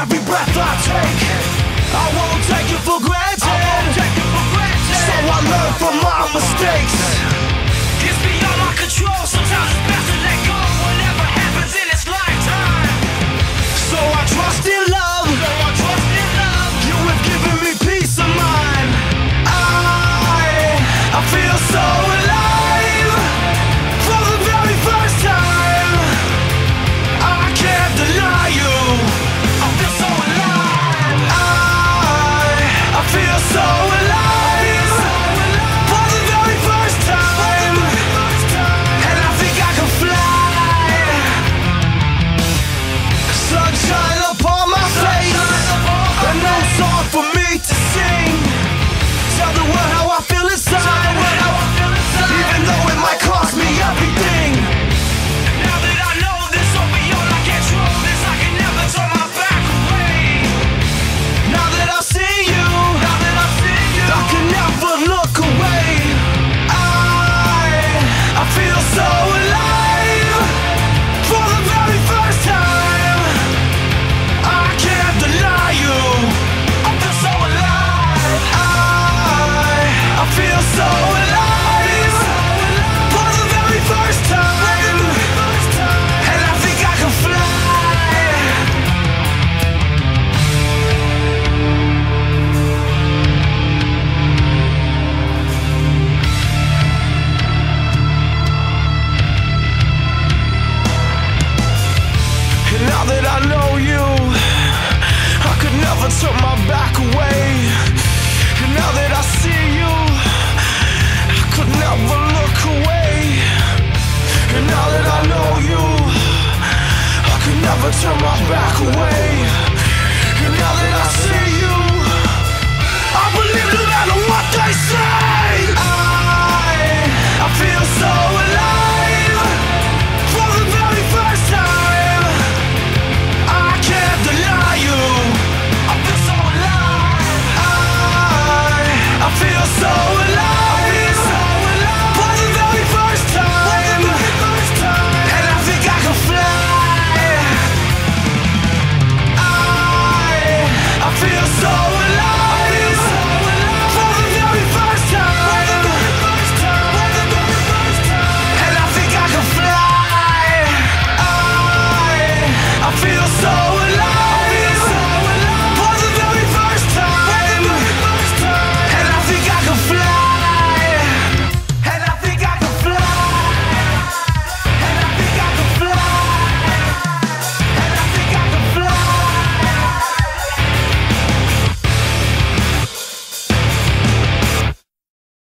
every breath I take. I won't take it for granted, I it for granted. So I learn from my mistakes. I know you. I could never turn my back away. And now that I see